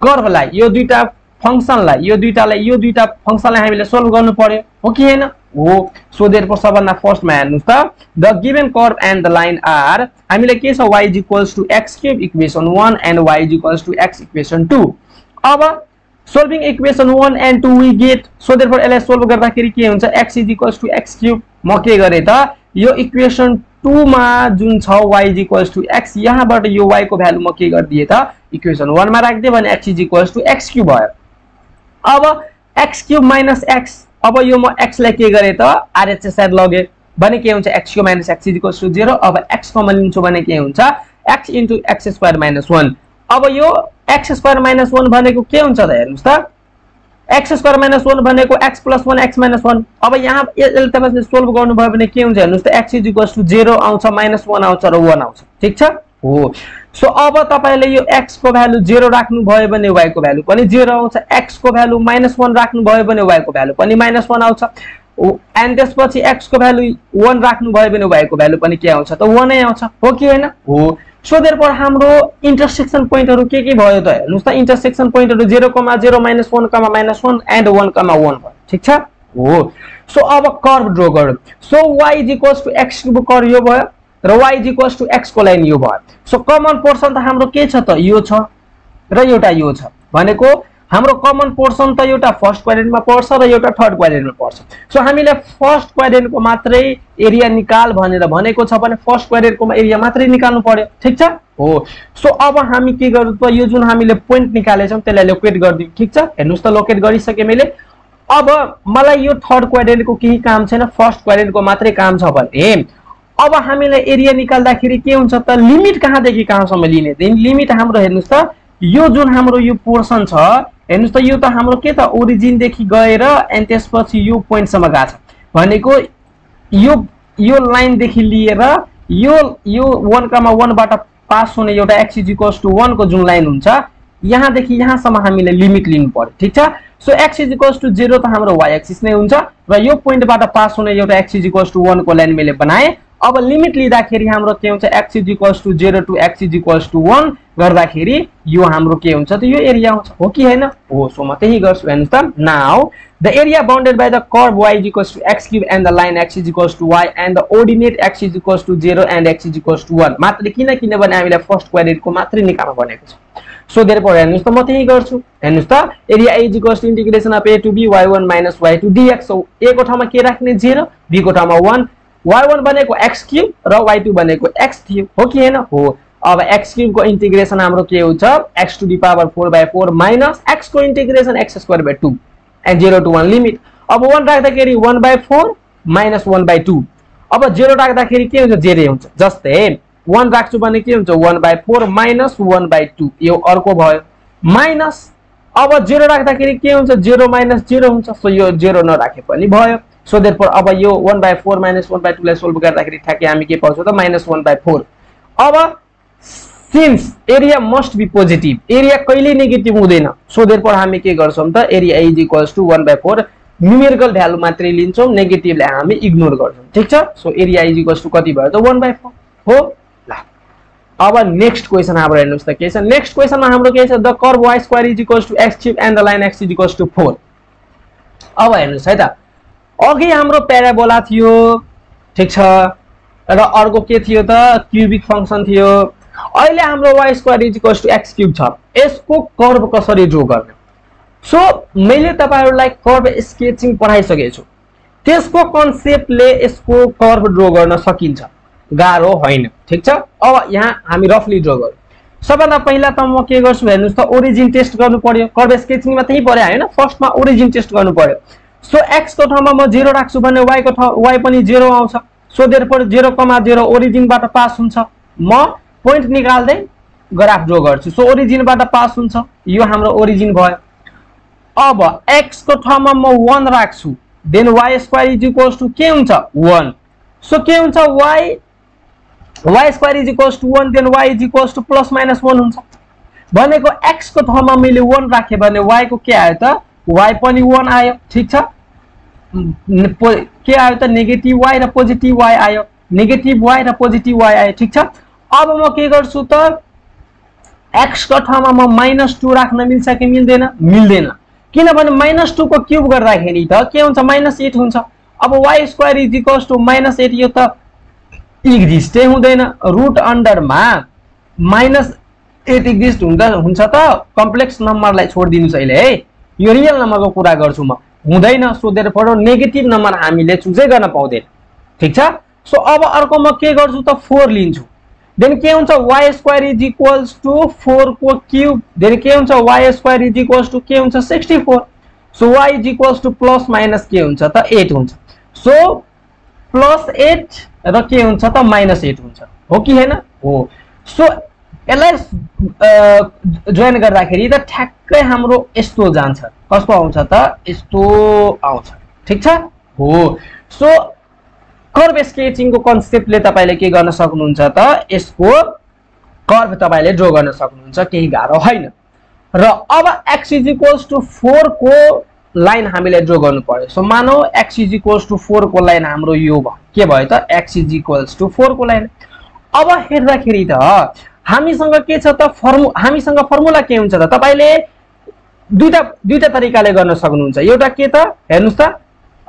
[SPEAKER 1] कर्भलाई यो दुईवटा फङ्सनलाई यो दुईवटालाई यो दुईवटा फङ्सनलाई हामीले सोल्भ गर्नु पर्यो। हो कि होइन? हो। सो देयरफोर सबभन्दा फर्स्टमा हेर्नुहोस् त the given curve and the line are हामीलाई के छ? Y is equals to x cube equation one and y is equals to x equation two अब solving equation one and two we get so therefore यसलाई solve गर्दाखेरि के हुन्छ? X is equals to x cube म के गरेँ त? यो इक्वेसन टूमा जुन छ y is equals to x यहाँबाट यो वाइको भ्यालु म के गरिदिएँ त? इक्वेसन वानमा राखिदिएँ भने x is equals to x cube भयो। अब एक्स क्युब माइनस एक्स अब यो म एक्सलाई के गरेँ त? आरएचएसआर लगेँ। भने के हुन्छ? X cube minus x equals to zero अब एक्स कमन लिन्छु भने के हुन्छ? X into x square minus one अब यो एक्स स्क्वायर माइनस वान भनेको के हुन्छ त हेर्नुहोस् त? एक्स स्क्वायर माइनस वान भनेको x plus one x minus one अब यहाँ यसले तपाईँले सोल्भ गर्नुभयो भने के हुन्छ हेर्नुहोस् त? एक्स इजिकल्स टु जेरो आउँछ माइनस वान आउँछ र वान आउँछ। ठिक छ? हो। सो अब तपाईँले यो एक्सको भ्यालु जेरो राख्नुभयो भने वाइको भ्यालु पनि जेरो आउँछ। एक्सको भ्यालु माइनस वान राख्नुभयो भने वाइको भ्यालु पनि माइनस वान आउँछ। एन्ड त्यसपछि एक्सको भ्यालु वान राख्नुभयो भने वाइको भ्यालु पनि के आउँछ त? वानै आउँछ। हो कि होइन? हो। सो पर हाम्रो इन्टरसेक्सन पोइन्टहरू के के भयो त? हेर्नुहोस् त इन्टरसेक्सन पोइन्टहरू zero comma zero minus one comma minus one and one comma one भयो। ठिक छ? हो। सो अब कर्भ ड्रो गरौँ। So y equals to x curve यो भयो र वाइ इक्वल्स टु एक्सको लाइन यो भयो। सो कमन पोर्सन त हाम्रो के छ त? यो छ र एउटा यो छ भनेको हाम्रो कमन पोर्सन त एउटा फर्स्ट क्वाड्रेन्टमा पर्छ र एउटा थर्ड क्वाड्रेन्टमा पर्छ। सो हामीले फर्स्ट क्वाड्रेन्टको मात्रै एरिया निकाल भनेर भनेको छ भने फर्स्ट क्वाड्रेन्टको एरिया मात्रै निकाल्नु पर्यो। ठिक छ? हो। सो अब हामी के गर्नु त यो जुन हामीले पोइन्ट निकालेछौँ त्यसलाई लोकेट गरिदिउँ ठिक छ? हेर्नुहोस् त लोकेट गरिसकेँ मैले। अब मलाई यो थर्ड क्वाड्रेन्टको केही काम छैन फर्स्ट क्वाड्रेन्टको मात्रै काम छ भने। अब हामीलाई एरिया निकाल्दाखेरि के हुन्छ त लिमिट कहाँदेखि कहाँसम्म लिने? लिमिट हाम्रो हेर्नुहोस् त यो जुन हाम्रो यो पोर्सन छ हेर्नुहोस् त यो त हाम्रो के त ओरिजिनदेखि गएर अनि त्यसपछि यो पोइन्टसम्म गएको छ। भनेको यो यो लाइनदेखि लिएर यो यो वान कामा वानबाट पास हुने एउटा एक्सिजिकल्स टु वानको जुन लाइन हुन्छ यहाँदेखि यहाँसम्म हामीले लिमिट लिनु पर्यो ठिक छ? सो एक्सिजिकल्स टु जिरो त हाम्रो वाइ एक्सिस नै हुन्छ र यो पोइन्टबाट पास हुने एउटा एक्सिजिकल्स टु वानको लाइन मैले बनाएँ। अब लिमिट लिँदाखेरि हाम्रो के हुन्छ x is equals to zero to x is equals to one गर्दाखेरि यो हाम्रो के हुन्छ त यो एरिया आउँछ हो कि होइन? हो सो म त्यही गर्छु हेर्नुहोस् त। Now the area bounded by the curve y is equals to x cube and the line x is to y and the ordinate x is to zero and x is equals to one मात्र किन किनभने हामीलाई first क्वाड्रेन्टको मात्रै निकाल्नु भनेको छ। So धेरै पढ हेर्नुहोस् त म त्यही गर्छु। हेर्नुहोस् त area is equals of a to b y one minus y two dx एको ठाउँमा के राख्ने? जेरो बीको ठाउँमा वान वाइ वान बनेको एक्स क्युब र वाइ टू बनेको एक्स क्युब हो कि होइन? हो। अब एक्स क्युबको इन्टिग्रेसन हाम्रो के हुन्छ? X to the power four by four minus एक्सको integration x square by two and zero to one limit अब वान राख्दाखेरि one by four minus one by two अब जेरो राख्दाखेरि के हुन्छ? जेरै हुन्छ। जस्तै वान राख्छु भने के हुन्छ? One by four minus one by two यो अर्को भयो। माइनस अब जेरो राख्दाखेरि के हुन्छ? जेरो माइनस जेरो हुन्छ। सो यो जेरो नराखे पनि भयो। सो देट फोर अब यो one by four minus one by टूलाई solve गर्दाखेरि ठ्याक्कै हामी के पाउँछौँ त? माइनस वान बाई फोर अब since area must be positive area कहिल्यै नेगेटिभ हुँदैन सो देट फोर हामी के गर्छौँ त area is equals to one by four numerical value मात्रै लिन्छौँ नेगेटिभलाई हामी इग्नोर गर्छौँ। ठिक छ? So area is equals to कति भयो त वान बाई फोर हो? ल। अब नेक्स्ट क्वेसन हाम्रो हेर्नुहोस् त के छ? नेक्स्ट क्वेसनमा हाम्रो के छ? The curve y square is equals to x cube and the line x is equals to four अब हेर्नुहोस् है त अघि हाम्रो प्याराबोला थियो ठिक छ? र अर्को के थियो त? क्युबिक फङ्सन थियो। अहिले हाम्रो y square is equals to x cube छ। यसको कर्भ कसरी ड्रो गर्ने? सो मैले तपाईँहरूलाई कर्भ स्केचिङ पढाइसकेको छु त्यसको कन्सेप्टले यसको कर्भ ड्रो गर्न सकिन्छ। गाह्रो होइन। ठिक छ? अब यहाँ हामी रफली ड्रो गरौँ सबभन्दा पहिला त म के गर्छु हेर्नुहोस् त ओरिजिन टेस्ट गर्नु पर्यो। कर्भ स्केचिङमा त्यही पऱ्यो होइन। फर्स्टमा ओरिजिन टेस्ट गर्नु पर्यो। सो एक्सको ठाउँमा म जेरो राख्छु भने वाइको ठाउँ वाइ पनि जेरो आउँछ। So there zero comma zero ओरिजिनबाट pass हुन्छ। म पोइन्ट निकाल्दै ग्राफ ड्रो गर्छु। सो ओरिजिनबाट पास हुन्छ। यो हाम्रो ओरिजिन भयो। अब एक्सको ठाउँमा म वान राख्छु। Then y square is equals to के हुन्छ? वान सो के हुन्छ? Y y square is equals to one then y is equals to plus minus one हुन्छ। भनेको एक्सको ठाउँमा मैले वान राखेँ भने वाइको के आयो त? वाइ पनि वान आयो। ठिक छ? के आयो त? नेगेटिभ वाइ र पोजिटिभ वाइ आयो। नेगेटिभ वाइ र पोजिटिभ वाइ आयो। ठिक छ? अब म के गर्छु त? एक्सको ठाउँमा म माइनस टू राख्न मिल्छ कि मिल्दैन? मिल्दैन। किनभने माइनस टूको क्युब गर्दाखेरि त के हुन्छ? माइनस एट हुन्छ। अब y square is equals to minus eight यो त इक्जिस्टै हुँदैन। रुट अन्डरमा माइनस एट इक्जिस्ट हुन्छ हुन्छ त? कम्प्लेक्स नम्बरलाई छोडिदिनुहोस् अहिले है। यो रियल नम्बरको कुरा गर्छु म। हुँदैन। सोधेर पढो नेगेटिभ नम्बर हामीले चुजै गर्न पाउँदैन। ठिक छ? सो अब अर्को म के गर्छु त? फोर लिन्छु। देन के हुन्छ y square is equals to फोरको cube then के हुन्छ y square is equals to के हुन्छ sixty four so y is equals to plus minus के हुन्छ त एट हुन्छ. सो प्लस एट र के हुन्छ त माइनस एट हुन्छ. हो कि होइन हो सो यसलाई जोइन गर्दाखेरि त ठ्याक्कै हाम्रो यस्तो जान्छ। कस्तो आउँछ त? यस्तो आउँछ। ठिक छ? हो सो कर्भ स्केचिङको कन्सेप्टले तपाईँले के गर्न सक्नुहुन्छ त यसको कर्भ तपाईँले ड्र गर्न सक्नुहुन्छ केही गाह्रो होइन। र अब एक्स इज इक्वल्स टु फोरको लाइन हामीले ड्र गर्नु पर्यो। सो मानौ एक्स इज इक्वल्स टु फोरको लाइन हाम्रो यो भयो। के भयो त? एक्स इज इक्वल्स टु फोरको लाइन अब हेर्दाखेरि त हामीसँग के छ त? फर्मु हामीसँग फर्मुला के हुन्छ त? तपाईँले दुईवटा दुईवटा तरिकाले गर्न सक्नुहुन्छ। एउटा के त? हेर्नुहोस् त।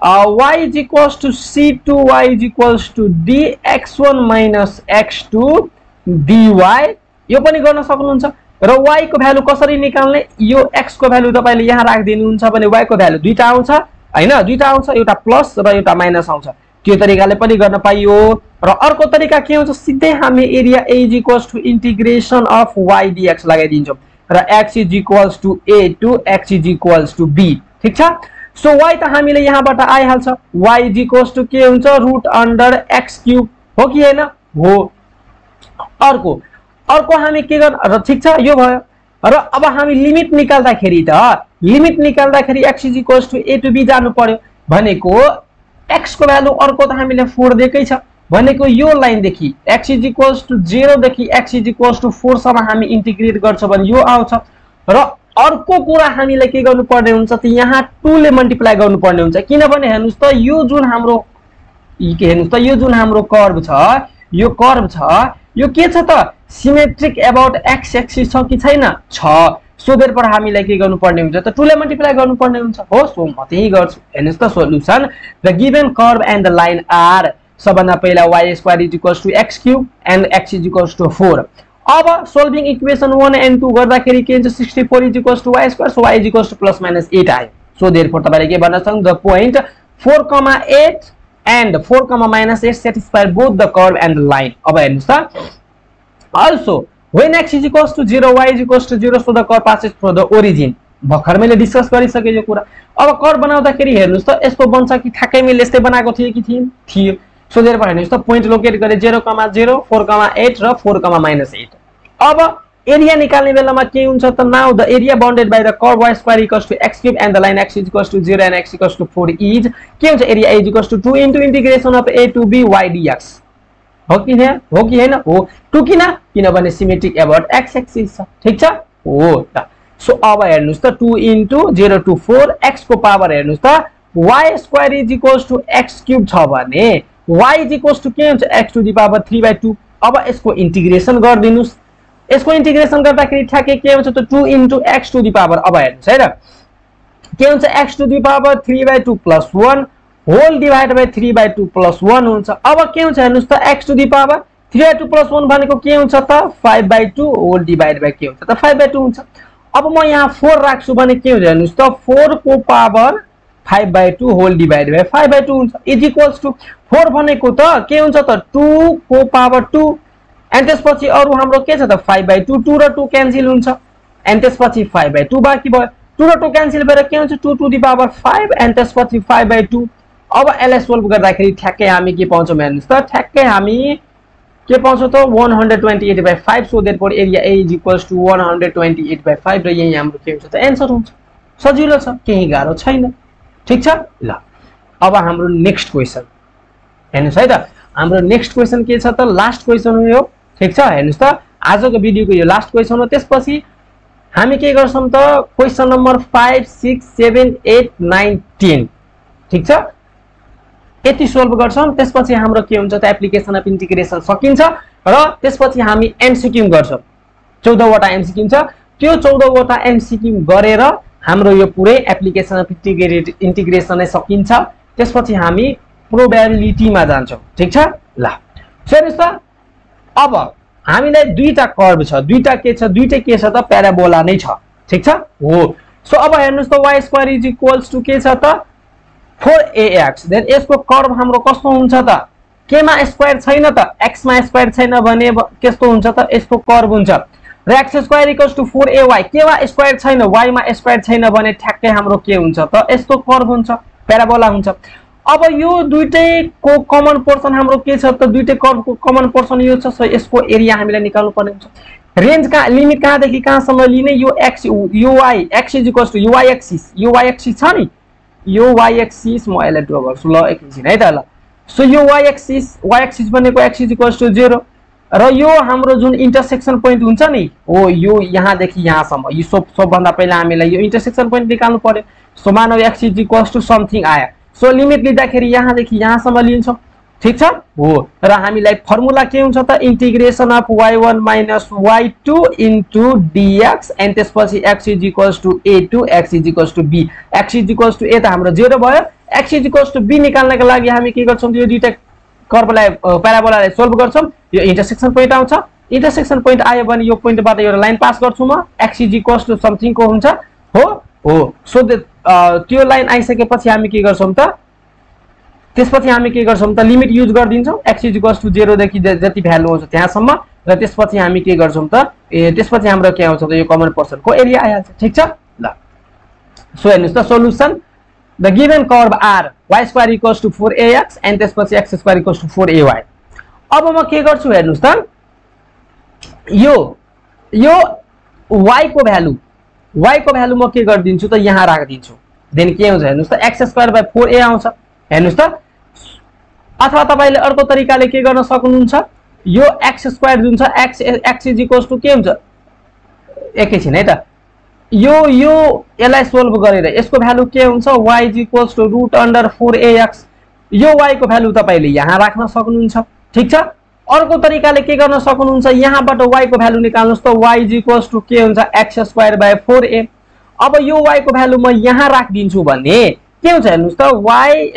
[SPEAKER 1] Is equals to c to y is equals to dx one minus x two dy यो पनि गर्न सक्नुहुन्छ। र वाइको भ्यालु कसरी निकाल्ने? यो एक्सको भ्यालु तपाईँले यहाँ राखिदिनुहुन्छ भने वाइको भ्यालु दुईवटा आउँछ होइन? दुईवटा आउँछ एउटा प्लस र एउटा माइनस आउँछ। त्यो तरिकाले पनि गर्न पाइयो। र अर्को तरिका के हुन्छ? सिधै हामी area is equals to integration of y dx लगाइदिन्छौँ। र x is equals to a to x is equals to b ठिक छ? सो वाइ त हामीले यहाँबाट आइहाल्छ? वाइ इक्वल्स टु के हुन्छ रुट अन्डर एक्स क्युब हो कि होइन? हो। अर्को अर्को हामी के गर्नु? ठिक छ यो भयो। र अब हामी लिमिट निकाल्दाखेरि त लिमिट निकाल्दाखेरि x is equals to a to b जानु पर्यो। भनेको एक्सको भ्यालु अर्को त हामीले फोर दिएकै छ। भनेको यो लाइनदेखि एक्स इज इक्वल्स टु जेरोदेखि एक्स इज इक्वल्स टु फोरसम्म हामी इन्टिग्रेट गर्छौँ भने यो आउँछ। र अर्को कुरा हामीलाई के गर्नुपर्ने हुन्छ त यहाँ टूले मल्टिप्लाई गर्नुपर्ने हुन्छ। किनभने हेर्नुहोस् त यो जुन हाम्रो हेर्नुहोस् त यो जुन हाम्रो कर्भ छ यो कर्भ छ यो के छ त? सिमेट्रिक एबाउट एक्स एक्सिस छ कि छैन? छ। सो पर हामीलाई के गर्नुपर्ने हुन्छ त टुले मल्टिप्लाई गर्नुपर्ने हुन्छ। हो सो म त्यही गर्छु। हेर्नुहोस् त solution the given curve and the line are सबभन्दा पहिला y square is to x cube and x is to four अब solving equation one and two गर्दाखेरि के हुन्छ? Sixty four is to square so is to plus minus eight आयो so therefore तपाईँले के भन्न सक्नु the point four comma and four comma minus eight both the curve and line अब हेर्नुहोस् त। Also when x is to zero so the passes through the origin भर्खर मैले डिस्कस गरिसकेँ यो कुरा। अब कर बनाउँदाखेरि हेर्नुहोस् त यस्तो बन्छ कि ठ्याक्कै मैले यस्तै बनाएको थिएँ कि थिएँ थियो। सो धेरै हेर्नुहोस् त। पोइन्ट लोकेट गरेँ zero comma zero four comma eight र फोर कमा माइनस एट अब एरिया निकाल्ने बेलामा के हुन्छ त? Now the area bounded by the curve y square equals to x cube and the line x is equals to zero and x equals to four is के हुन्छ? Area is equals to two into integration of a to b y dx हो कि हो कि होइन? हो। To किन? किनभने सिमेट्रिक एबर्ट एक्स एक्सिस छ। ठिक छ? हो त। सो अब हेर्नुहोस् त two into zero to four एक्सको power हेर्नुहोस् त y square is equals to x cube छ भने वाइ इज इक्वल्स टु के हुन्छ x to the power three by two अब यसको इन्टिग्रेसन गरिदिनुहोस्। यसको इन्टिग्रेसन गर्दाखेरि ठ्याक्कै के हुन्छ त two into x to the power अब हेर्नुहोस् है र? के हुन्छ x to the power three by two plus one whole divide by three by two plus one हुन्छ। अब के हुन्छ हेर्नुहोस् त x to the power three by two plus one भनेको के हुन्छ त five by two whole divide by के हुन्छ त फाइभ बाई टू हुन्छ। अब म यहाँ फोर राख्छु भने के हुन्छ हेर्नुहोस् त फोरको power five by two whole divide by five by two हुन्छ। इज इक्वल्स टू फोर भनेको त के हुन्छ त? टूको पावर टू। एन्ड त्यसपछि अरू हाम्रो के छ त? फाइभ बाई टू टू र टू क्यान्सिल हुन्छ। एन्ड त्यसपछि फाइभ बाई टू बाँकी भयो। टू र टू क्यान्सिल भएर के हुन्छ? Two to the power five and त्यसपछि फाइभ बाई टू। अब यसलाई सोल्भ गर्दाखेरि ठ्याक्कै हामी के पाउँछौँ हेर्नुहोस् त? ठ्याक्कै हामी के पाउँछौँ त? One hundred twenty eight by five so that for area a is equals to one hundred twenty eight by five र यही हाम्रो के हुन्छ त? एन्सर हुन्छ। सजिलो छ। केही गाह्रो छैन। ठिक छ? ल। अब हाम्रो नेक्स्ट क्वेसन हेर्नुहोस् है त हाम्रो नेक्स्ट क्वेसन के छ त? लास्ट क्वेसन हो यो। ठिक छ? हेर्नुहोस् त आजको भिडियोको यो लास्ट क्वेसन हो। त्यसपछि हामी के गर्छौँ त? Question number five six seven eight nine ten ठिक छ? यति सोल्भ गर्छौँ। त्यसपछि हाम्रो के हुन्छ त? एप्लिकेसन अफ इन्टिग्रेसन सकिन्छ र त्यसपछि हामी एमसिक्यू गर्छौँ। चौधवटा एमसिक्यू छ। त्यो चौधवटा एमसिक्यू गरेर हाम्रो यो पुरै एप्लिकेसन इन्टिग्रेट इन्टिग्रेसन सकिन्छ। त्यसपछि हामी प्रोबेबिलिटीमा जान्छौँ। ठिक छ? ल। हेर्नुहोस् त अब हामीलाई दुईवटा कर्भ छ। दुईवटा के छ? दुइटै के छ त? प्याराबोला नै छ। ठिक छ? हो। सो अब हेर्नुहोस् त y square is equals to के छ त? फोर एएक्स देन यसको कर्भ हाम्रो कस्तो हुन्छ त? केमा स्क्वायर छैन त? एक्समा स्क्वायर छैन भने कस्तो हुन्छ त? यसको कर्भ हुन्छ। र x square equals to four ay केमा स्क्वायर छैन वाइमा स्क्वायर छैन भने ठ्याक्कै हाम्रो के हुन्छ त? यस्तो कर्भ हुन्छ प्याराबोला हुन्छ। अब यो दुइटैको कमन पोर्सन हाम्रो के छ त? दुइटै कर्भको कमन पोर्सन यो छ सो यसको एरिया हामीलाई निकाल्नु पर्ने हुन्छ। रेन्ज कहाँ लिमिट कहाँदेखि कहाँसम्म लिने? यो x y x is equals to y axis y axis छ नि? यो वाइ एक्सिस म यसलाई ड्र गर्छु। ल एकैछिन है त ल। सो यो वाइ एक्सिस वाइ एक्सिस भनेको एक्सिस इक्वल्स टु जेरो र यो हाम्रो जुन इन्टरसेक्सन पोइन्ट हुन्छ नि हो यो यहाँदेखि यहाँसम्म। यो सब सबभन्दा पहिला हामीलाई यो इन्टरसेक्सन पोइन्ट निकाल्नु पर्यो। सो मानव एक्सिस इक्वल्स टु समथिङ आयो सो लिमिट लिँदाखेरि यहाँदेखि यहाँसम्म लिन्छौँ। ठिक छ? हो। र हामीलाई फर्मुला के हुन्छ त? Integration of y one minus y two into dx and त्यसपछि x is equals to a to x is equals to b x is equals to a त हाम्रो जेरो भयो। X is equals to b निकाल्नको लागि हामी के गर्छौँ? यो दुइटा कर्बलाई प्याराबोलालाई सोल्भ गर्छौँ यो इन्टरसेक्सन पोइन्ट आउँछ। इन्टरसेक्सन पोइन्ट आयो भने यो पोइन्टबाट एउटा लाइन पास गर्छु म। एक्सिजी कस टु समथिङको हुन्छ? हो? हो। सो त्यो लाइन आइसकेपछि हामी के गर्छौँ त? त्यसपछि हामी के गर्छौँ त? लिमिट युज गरिदिन्छौँ। एक्सिजी कस टु जेरोदेखि जति भ्यालु आउँछ त्यहाँसम्म। र त्यसपछि हामी के गर्छौँ त? ए त्यसपछि हाम्रो के आउँछ त? यो कमन पर्सनको एरिया आइहाल्छ। ठिक छ? ल। सो हेर्नुहोस् त solution the given curve are y square equals to four ax and त्यसपछि x square equals to four ay अब म के गर्छु हेर्नुहोस् त? यो यो वाइको भ्यालु वाइको भ्यालु म के गरिदिन्छु त? यहाँ राखिदिन्छु। देन के हुन्छ हेर्नुहोस् त? X square by four a आउँछ। हेर्नुहोस् त? अथवा तपाईँले अर्को तरिकाले के गर्न सक्नुहुन्छ? यो एक्स स्क्वायर जुन छ x x is equals to के हुन्छ? एकैछिन है त? यो यो, यसलाई सोल्भ गरेर, यसको भ्यालु के हुन्छ? Y is equals to root under four ax यो वाइको भ्यालु तपाईँले यहाँ राख्न सक्नुहुन्छ। ठिक छ? अर्को तरिकाले के गर्न सक्नुहुन्छ? यहाँबाट वाइको भ्यालु निकाल्नुहोस् त वाइ इज़ इक्वल्स टु के हुन्छ? X square by four a अब यो वाइको भ्यालु म यहाँ राखिदिन्छु भने, के हुन्छ हेर्नुहोस् त? वाइ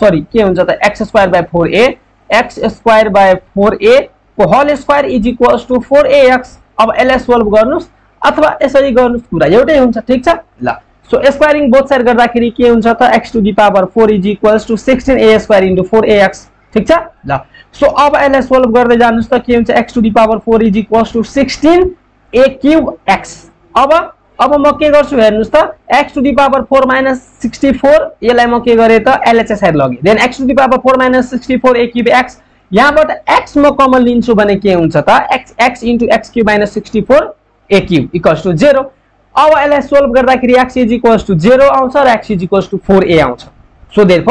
[SPEAKER 1] सरी के हुन्छ त? X square by four a x square by four a को whole square is equals to four a x अब यसलाई सोल्भ गर्नुहोस्। अथवा यसरी गर्नुहोस् कुरा एउटै हुन्छ, ठिक ल। सो स्क्वायरिङ बोथ साइड गर्दाखेरि के x to the power four is equals to sixteen a square into four a x ठिक छ? ल। सो अब यसलाई सोल्भ गर्दै जानुहोस् त x to the power four is equals to sixteen a cube x अब अब म के गर्छु x to the power four minus sixty four यसलाई म के गरेँ एलएचएसआई लगेँ। Then x to the power four minus sixty four a cube x यहाँबाट एक्स म कमन लिन्छु x x into x cube minus sixty four a cube equals to zero अब यसलाई सोल्भ गर्दाखेरि x is equals to zero आउँछ र x is equals to four a आउँछ. So there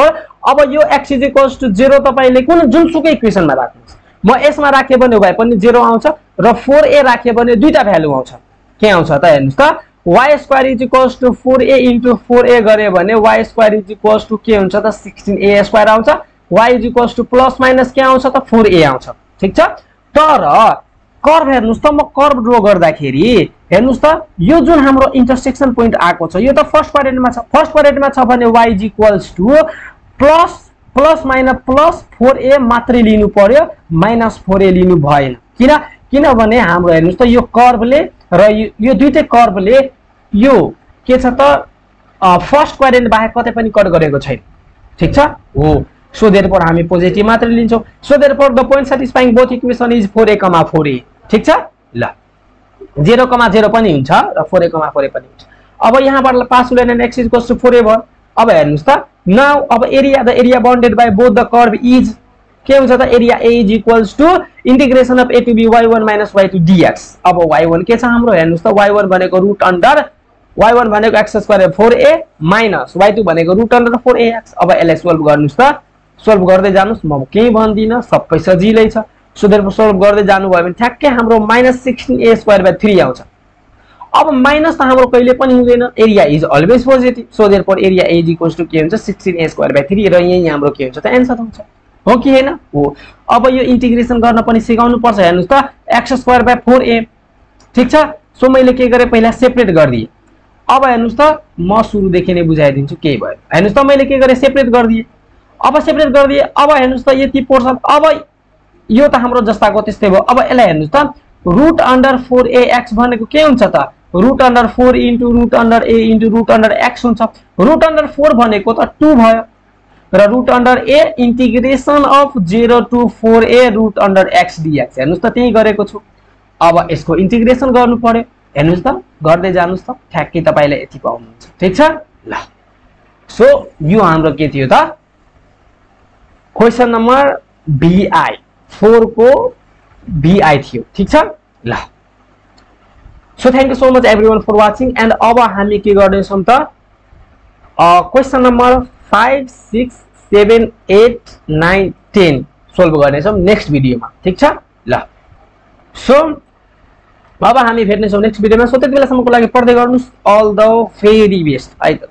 [SPEAKER 1] अब यो x is equals to zero तपाईँले कुन जुनसुकै इक्वेसनमा राख्नुहोस् म यसमा राखेँ भने भए पनि जेरो आउँछ र फोर ए राखेँ भने दुईवटा भ्यालु आउँछ। के आउँछ त हेर्नुहोस् त? Y square is equals to four a into four a गऱ्यो भने y square is equals to के हुन्छ त? सिक्सटिन ए स्क्वायर आउँछ। Y is equals to plus minus के आउँछ त? फोर ए आउँछ। ठिक छ? तर कर्भ हेर्नुहोस् त म कर्भ ड्रो गर्दाखेरि हेर्नुहोस् त यो जुन हाम्रो इन्टरसेक्सन पोइन्ट आएको छ यो त फर्स्ट क्वाड्रेन्टमा छ। फर्स्ट क्वाड्रेन्टमा छ भने y is equals to plus plus minus plus four a मात्रै लिनु पर्यो माइनस फोर ए लिनु भएन। किन? किनभने हाम्रो हेर्नुहोस् त यो कर्भले र यो दुइटै कर्भले यो के छ त फर्स्ट क्वारेन्ट बाहेक कतै पनि कट गरेको छैन। ठिक छ? हो। सो देयर हामी पोजिटिभ मात्रै लिन्छौँ। So there the point satisfying both equation is four a comma four a ठिक छ? ल। जेरो कमा जेरो पनि हुन्छ र फोर कमा फोर पनि हुन्छ। अब यहाँबाट pass woollen x is to four a भयो। अब हेर्नुहोस् त। नाउ अब area the area bounded by both the curve is के हुन्छ त? Area a is equals to integration of a to b y one minus y two dx अब y one के छ हाम्रो? हेर्नुहोस् त। वाइ वान भनेको रुट अन्डर वाइ वान भनेको x square four a minus y two भनेको root under four a x अब यसलाई सोल्भ गर्नुहोस् त। सोल्भ गर्दै जानुहोस्। म केही भन्दिनँ। सबै सजिलै छ। सो सोल्भ गर्दै जानुभयो भने ठ्याक्कै हाम्रो minus sixteen a square by three आउँछ। अब माइनस त हाम्रो कहिले पनि हुँदैन। Area is always positive so there per area as equals to के हुन्छ? Sixteen a square by three र यहीँ हाम्रो के हुन्छ? त एन्सर हुन्छ हो कि होइन? हो। अब यो इन्टिग्रेसन गर्न पनि सिकाउनु पर्छ हेर्नुहोस् त x square by four a ठिक छ? सो मैले के गरेँ? पहिला सेपरेट गरिदिएँ। अब हेर्नुहोस् त म सुरुदेखि नै बुझाइदिन्छु केही भयो हेर्नुहोस् त मैले के गरेँ? सेपरेट गरिदिएँ। अब सेपरेट गरिदिएँ। अब हेर्नुहोस् त यति पोर्सन अब यो त हाम्रो जस्ताको त्यस्तै भयो। अब यसलाई हेर्नुहोस् त root under four a x भनेको के हुन्छ त? Root under four into root under a into root under x हुन्छ। रुट अन्डर फोर भनेको त टू भयो। र root under a integration of zero to four a root under x dx हेर्नुहोस् त त्यही गरेको छु। अब यसको इन्टिग्रेसन गर्नु पर्यो। हेर्नुहोस् त गर्दै जानुहोस् त। ठ्याक्कै तपाईँले यति पाउनुहुन्छ। ठिक छ? ल। सो यो हाम्रो के थियो त? क्वेसन नम्बर बिआई फोरको बिआई थियो। ठिक छ? ल। So thank you so much everyone for watching and अब हामी के गर्दैछौँ त? Question number five six seven eight nine ten solve गर्नेछौँ नेक्स्ट भिडियोमा ठिक छ? ल। सो अब हामी भेट्नेछौँ नेक्स्ट भिडियोमा सो त्यति बेलासम्मको लागि पढ्दै गर्नुहोस्। अल द भेरी बेस्ट त